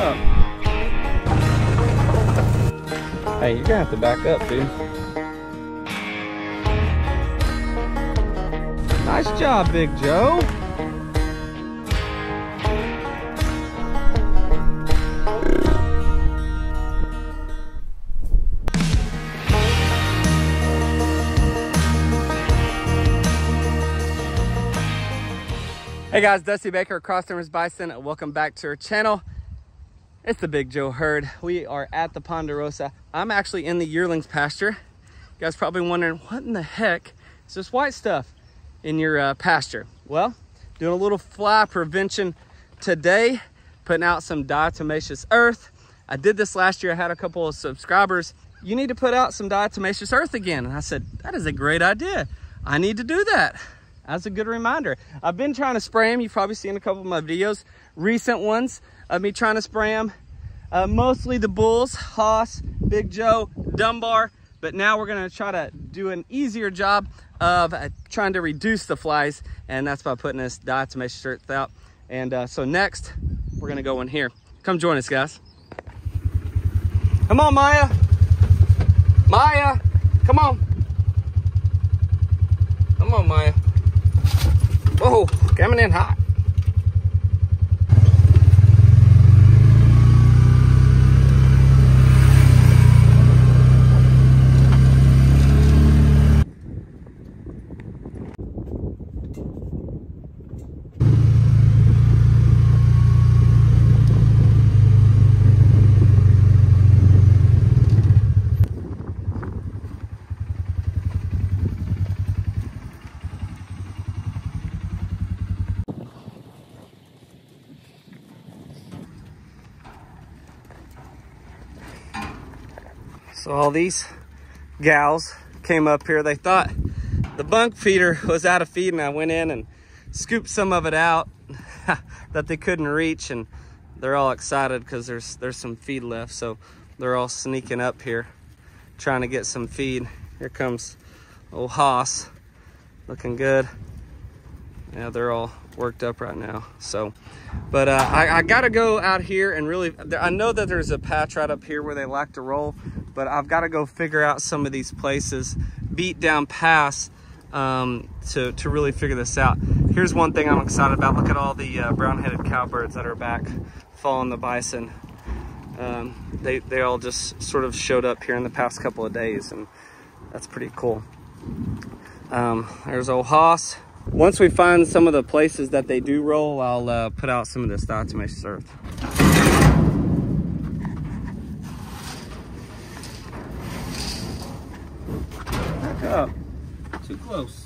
up. Hey, you're gonna have to back up, dude. Nice job, Big Joe. Hey guys, Dusty Baker, Cross Timbers Bison. Welcome back to our channel. It's the Big Joe Herd. We are at the Ponderosa. I'm actually in the yearlings pasture. You guys probably wondering, what in the heck is this white stuff in your uh, pasture? Well, doing a little fly prevention today, putting out some diatomaceous earth. I did this last year. I had a couple of subscribers. You need to put out some diatomaceous earth again. And I said, that is a great idea. I need to do that. That's a good reminder. I've been trying to spray them. You've probably seen a couple of my videos, recent ones of me trying to spray them. Uh, mostly the bulls, Haas, Big Joe, Dunbar. But now we're gonna try to do an easier job of uh, trying to reduce the flies. And that's by putting this diatomaceous earth out. And uh, so next, we're gonna go in here. Come join us, guys. Come on, Maya. Maya, come on. Come on, Maya. Whoa, coming in hot. So all these gals came up here. They thought the bunk feeder was out of feed and I went in and scooped some of it out that they couldn't reach and they're all excited because there's there's some feed left. So they're all sneaking up here trying to get some feed. Here comes old Haas looking good. Yeah, they're all worked up right now. So, but uh, I, I got to go out here and really, I know that there's a patch right up here where they like to roll, but I've got to go figure out some of these places, beat down pass um, to, to really figure this out. Here's one thing I'm excited about. Look at all the uh, brown-headed cowbirds that are back following the bison. Um, they, they all just sort of showed up here in the past couple of days and that's pretty cool. Um, there's old Haas. Once we find some of the places that they do roll, I'll uh, put out some of this diatomaceous earth. Back up. Too close.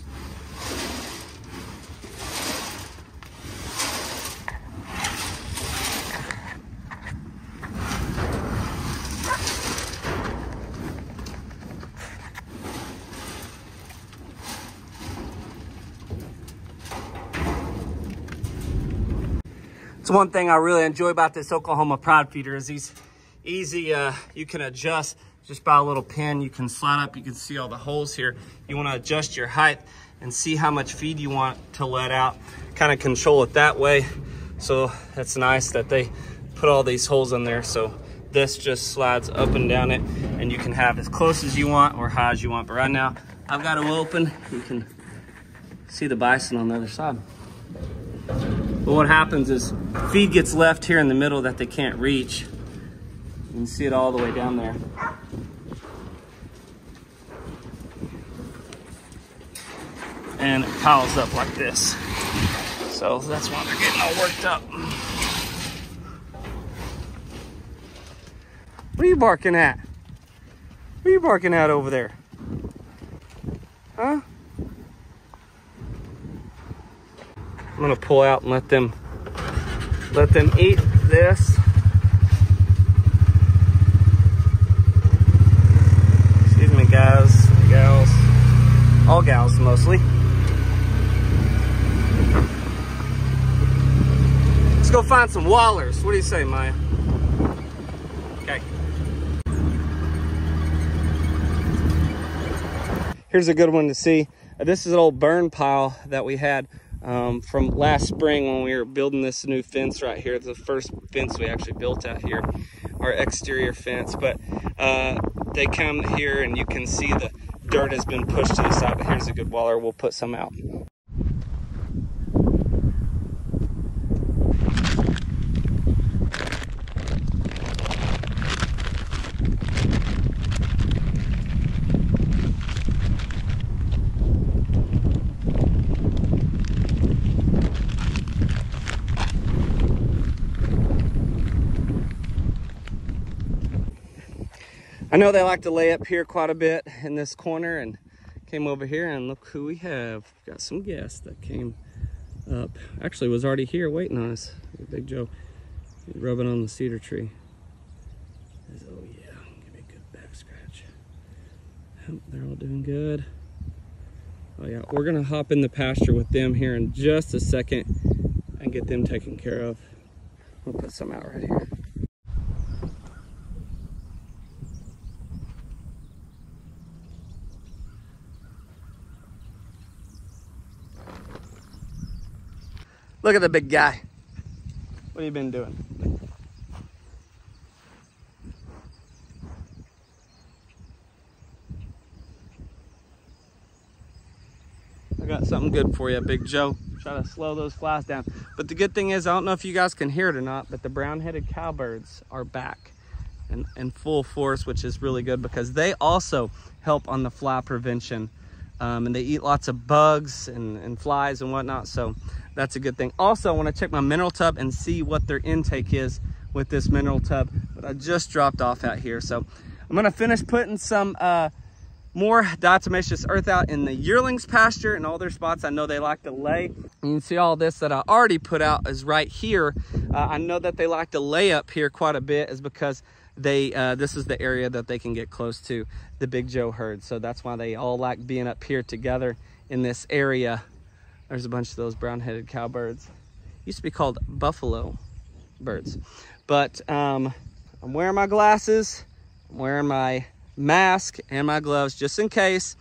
It's one thing I really enjoy about this Oklahoma Pride feeder is these easy, uh, you can adjust just by a little pin. You can slide up, you can see all the holes here. You wanna adjust your height and see how much feed you want to let out. Kind of control it that way. So that's nice that they put all these holes in there. So this just slides up and down it and you can have as close as you want or high as you want. But right now I've got them open. You can see the bison on the other side. But what happens is feed gets left here in the middle that they can't reach. You can see it all the way down there. And it piles up like this. So that's why they're getting all worked up. What are you barking at? What are you barking at over there? Huh? I'm gonna pull out and let them let them eat this. Excuse me guys, gals, all gals mostly. Go find some wallers. What do you say, Maya? Okay. Here's a good one to see. This is an old burn pile that we had um, from last spring when we were building this new fence right here. the first fence we actually built out here, our exterior fence. But uh, they come here and you can see the dirt has been pushed to the side. But here's a good waller. We'll put some out. I know they like to lay up here quite a bit in this corner and came over here and look who we have. Got some guests that came up. Actually was already here waiting on us. Big Joe He's rubbing on the cedar tree. oh yeah, give me a good back scratch. Oh, they're all doing good. Oh yeah, we're gonna hop in the pasture with them here in just a second and get them taken care of. We'll put some out right here. Look at the big guy. What have you been doing? I got something good for you, Big Joe. Try to slow those flies down. But the good thing is, I don't know if you guys can hear it or not, but the brown-headed cowbirds are back in, in full force, which is really good because they also help on the fly prevention. Um, and they eat lots of bugs and, and flies and whatnot. So that's a good thing. Also, I want to check my mineral tub and see what their intake is with this mineral tub But I just dropped off out here. So I'm going to finish putting some uh, more diatomaceous earth out in the yearlings pasture and all their spots I know they like to lay. You can see all this that I already put out is right here. Uh, I know that they like to lay up here quite a bit is because they uh, this is the area that they can get close to the Big Joe herd. So that's why they all like being up here together in this area there's a bunch of those brown-headed cowbirds. Used to be called buffalo birds. But um, I'm wearing my glasses, I'm wearing my mask and my gloves just in case.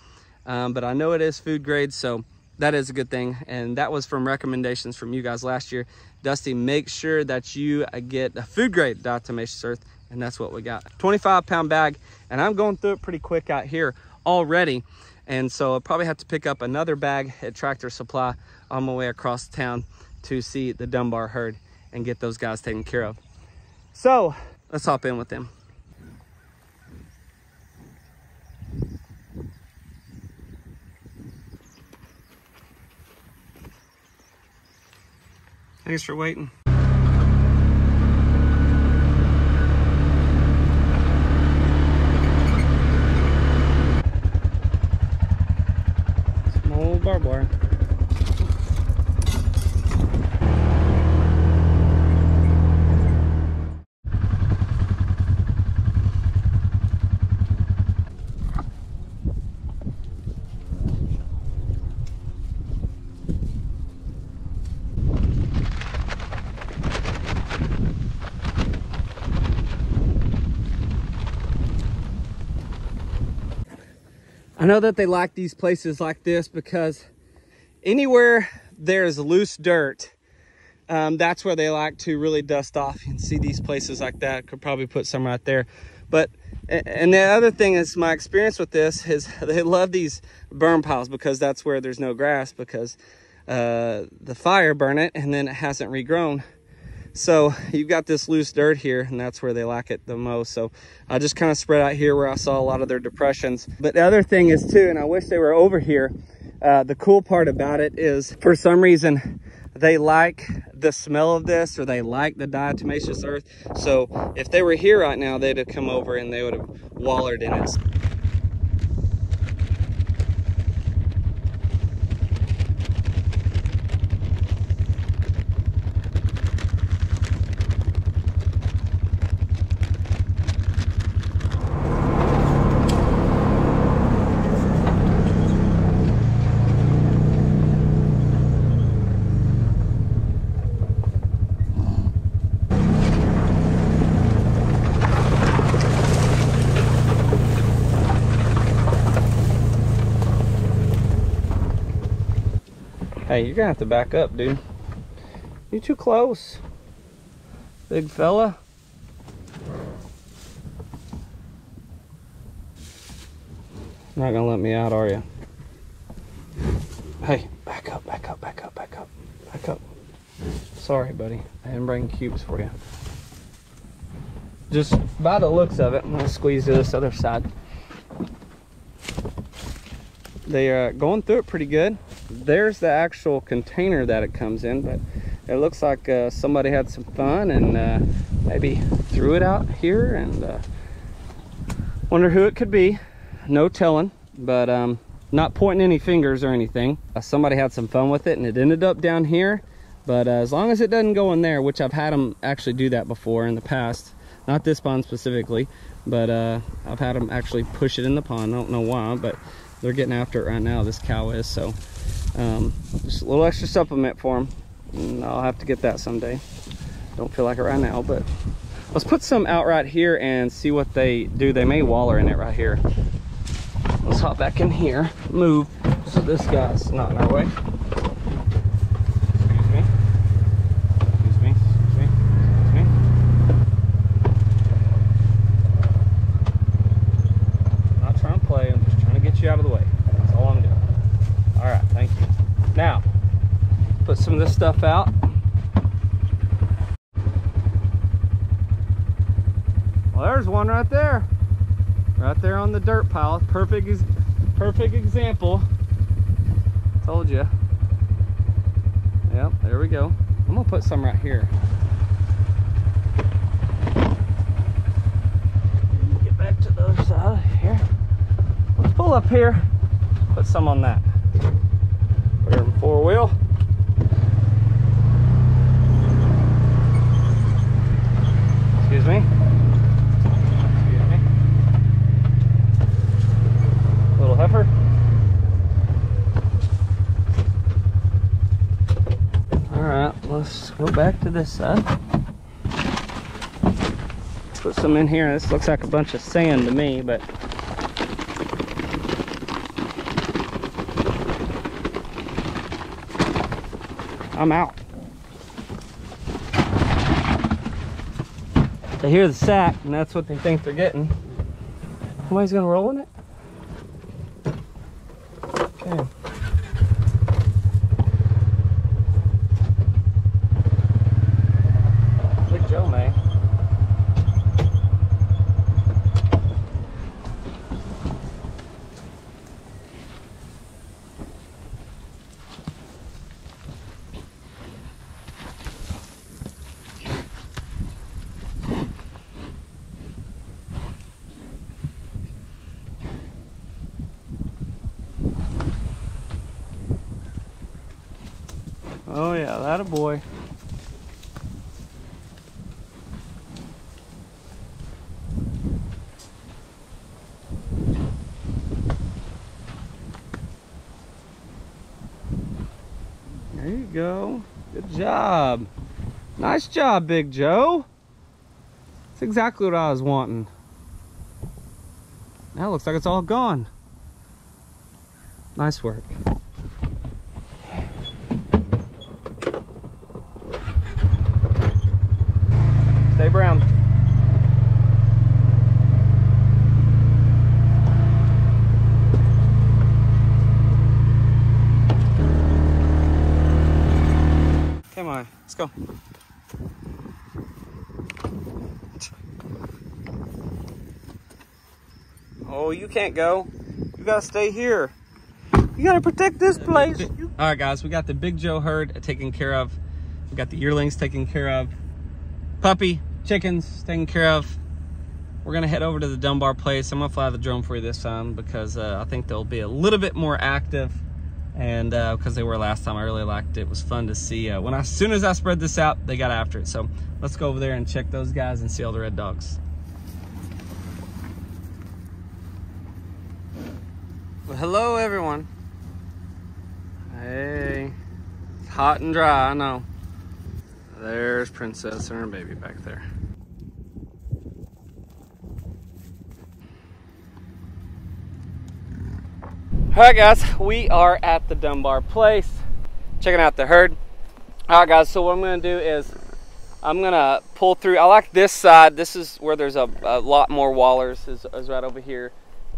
Um, but I know it is food grade, so that is a good thing. And that was from recommendations from you guys last year. Dusty, make sure that you uh, get a food grade diatomaceous earth, and that's what we got. 25 pound bag, and I'm going through it pretty quick out here already. And so I'll probably have to pick up another bag at Tractor Supply on my way across town to see the Dunbar herd and get those guys taken care of. So let's hop in with them. Thanks for waiting. Bor Bor. I know that they like these places like this because anywhere there's loose dirt, um, that's where they like to really dust off. You can see these places like that. Could probably put some right there. But, and the other thing is my experience with this is they love these burn piles because that's where there's no grass because uh, the fire burn it and then it hasn't regrown. So you've got this loose dirt here and that's where they like it the most. So I just kind of spread out here where I saw a lot of their depressions. But the other thing is too, and I wish they were over here, uh, the cool part about it is for some reason they like the smell of this or they like the diatomaceous earth. So if they were here right now, they'd have come over and they would have wallered in it. Hey, you're gonna have to back up, dude. You too close. Big fella. Not gonna let me out, are you? Hey, back up, back up, back up, back up, back up. Sorry, buddy. I didn't bring cubes for you. Just by the looks of it, I'm gonna squeeze to this other side. They are going through it pretty good. There's the actual container that it comes in, but it looks like uh, somebody had some fun and uh, maybe threw it out here and uh, wonder who it could be. No telling but um, not pointing any fingers or anything. Uh, somebody had some fun with it and it ended up down here but uh, as long as it doesn't go in there which I've had them actually do that before in the past not this pond specifically but uh, I've had them actually push it in the pond. I don't know why but they're getting after it right now this cow is so um, just a little extra supplement for them and I'll have to get that someday. Don't feel like it right now but let's put some out right here and see what they do. They may waller in it right here. Let's hop back in here. Move. So this guy's not in our way excuse me excuse me excuse me excuse me not trying to play i'm just trying to get you out of the way that's all i'm doing all right thank you now put some of this stuff out. Well there's one right there. Right there on the dirt pile. Perfect perfect example. Told you yep there we go. I'm gonna put some right here. Get back to the other side here. Let's pull up here. Put some on that. Four wheel excuse me little heifer. All right, let's go back to this side. Put some in here. This looks like a bunch of sand to me, but I'm out. They hear the sack, and that's what they think they're getting. Somebody's gonna roll in it? Okay. Big Joe may. Oh yeah, that a boy. There you go. Good job. Nice job, Big Joe. That's exactly what I was wanting. Now looks like it's all gone. Nice work. Stay brown. Come on, let's go. Oh, you can't go. You gotta stay here. You gotta protect this place. All right, guys, we got the Big Joe herd taken care of. We got the yearlings taken care of puppy, chickens taken care of. We're gonna head over to the Dunbar place. I'm gonna fly the drone for you this time because uh, I think they'll be a little bit more active and because uh, they were last time, I really liked it. It was fun to see. Uh, when I, as soon as I spread this out, they got after it. So let's go over there and check those guys and see all the red dogs. Well, hello everyone. Hey, it's hot and dry, I know. There's Princess and her baby back there. All right, guys, we are at the Dunbar place. checking out the herd. All right, guys. So what I'm gonna do is I'm gonna pull through. I like this side. This is where there's a, a lot more wallers. Is, is right over here,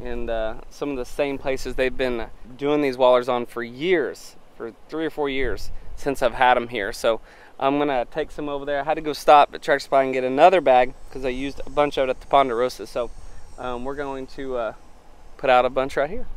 and uh, some of the same places they've been doing these wallers on for years, for three or four years since I've had them here. So I'm gonna take some over there. I had to go stop at Tractor Supply and get another bag because I used a bunch of it at the Ponderosa. So um, we're going to uh, put out a bunch right here.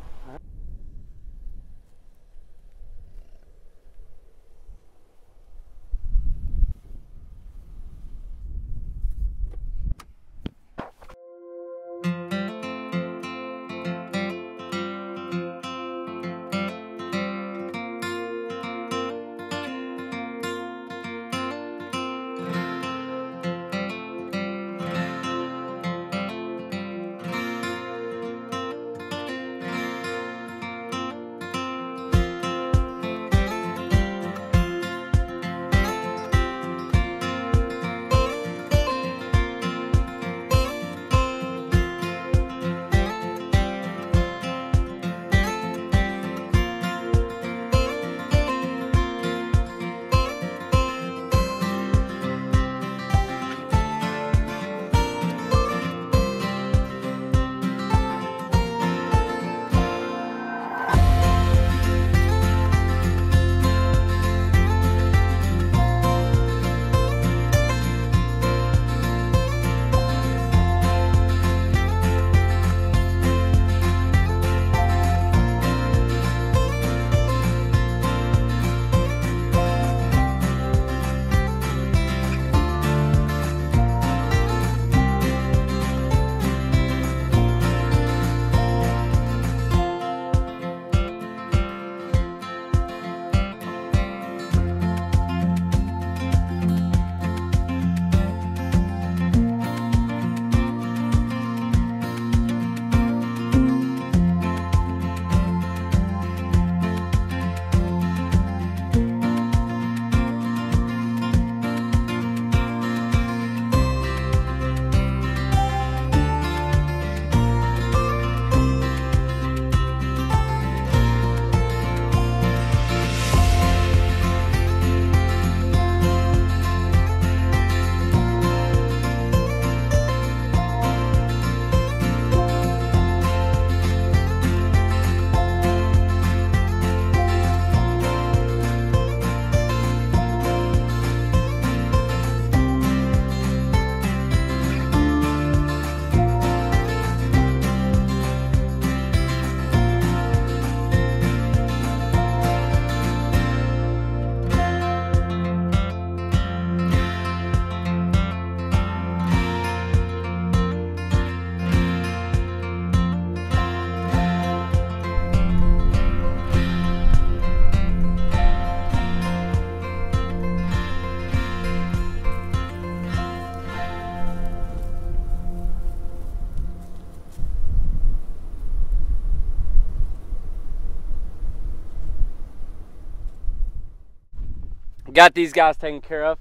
Got these guys taken care of.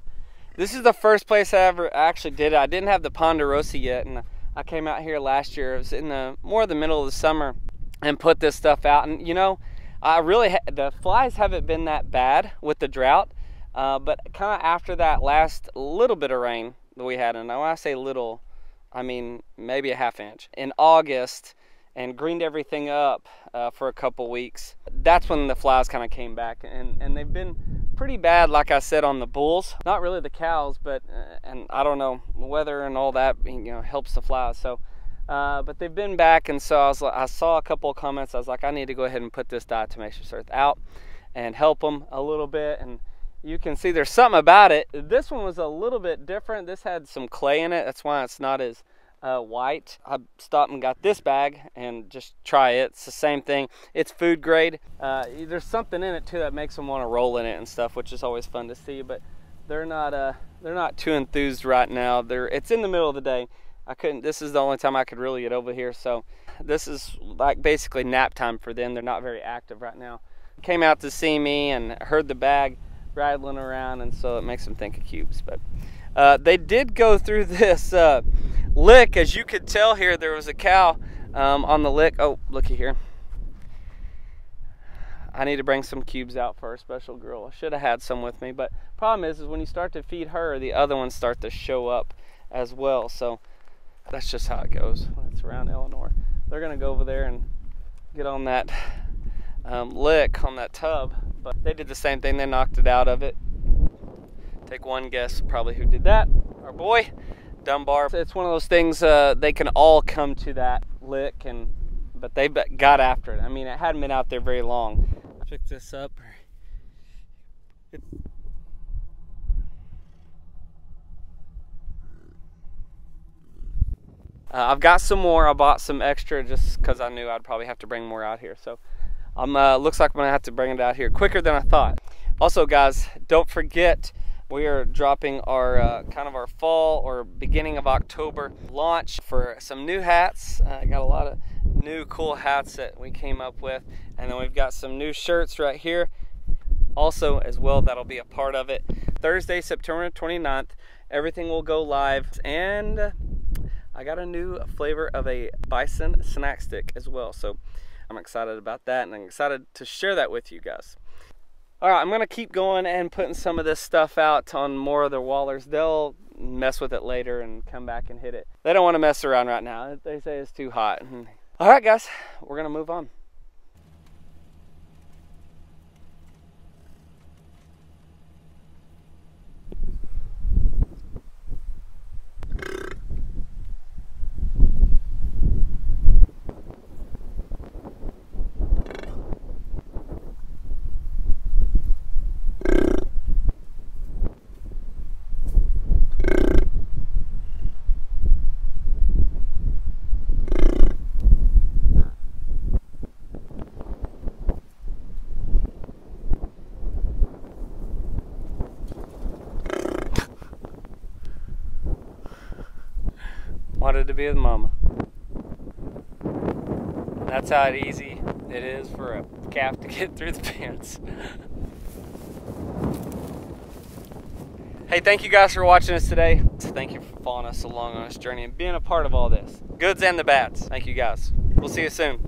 This is the first place I ever actually did it. I didn't have the Ponderosa yet, and I came out here last year. It was in the more the middle of the summer, and put this stuff out. And you know, I really the flies haven't been that bad with the drought, uh, but kind of after that last little bit of rain that we had, and when I say little, I mean maybe a half inch in August, and greened everything up uh, for a couple weeks. That's when the flies kind of came back, and and they've been pretty bad, like I said, on the bulls. Not really the cows, but uh, and I don't know weather and all that you know helps the flies. So, uh, but they've been back, and so I was I saw a couple of comments. I was like, I need to go ahead and put this diatomaceous earth out and help them a little bit. And you can see there's something about it. This one was a little bit different. This had some clay in it. That's why it's not as uh, white. I stopped and got this bag and just try it. It's the same thing. It's food grade. Uh, there's something in it too that makes them want to roll in it and stuff, which is always fun to see. But they're not uh, they're not too enthused right now. They're it's in the middle of the day. I couldn't. This is the only time I could really get over here. So this is like basically nap time for them. They're not very active right now. Came out to see me and heard the bag rattling around, and so it makes them think of cubes. But uh, they did go through this uh, lick, as you could tell here, there was a cow um, on the lick. Oh, looky here. I need to bring some cubes out for our special girl. I should have had some with me, but problem is, is when you start to feed her, the other ones start to show up as well. So that's just how it goes it's around Eleanor. They're gonna go over there and get on that um, lick on that tub, but they did the same thing. They knocked it out of it. Take one guess, probably who did that. Our boy, Dunbar. It's one of those things. Uh, they can all come to that lick and but they got after it. I mean, it hadn't been out there very long. Pick this up. Uh, I've got some more. I bought some extra just because I knew I'd probably have to bring more out here. So I'm uh, looks like I'm gonna have to bring it out here quicker than I thought. Also, guys, don't forget we are dropping our uh, kind of our fall or beginning of October launch for some new hats. I uh, got a lot of new cool hats that we came up with. And then we've got some new shirts right here also as well that'll be a part of it. Thursday, September 29th, everything will go live and I got a new flavor of a bison snack stick as well. So I'm excited about that and I'm excited to share that with you guys. All right, I'm gonna keep going and putting some of this stuff out on more of the wallers. They'll mess with it later and come back and hit it. They don't wanna mess around right now. They say it's too hot. All right, guys, we're gonna move on. To be with mama. That's how easy it is for a calf to get through the fence. hey, thank you guys for watching us today. Thank you for following us along on this journey and being a part of all this. Goods and the bats. Thank you guys. We'll see you soon.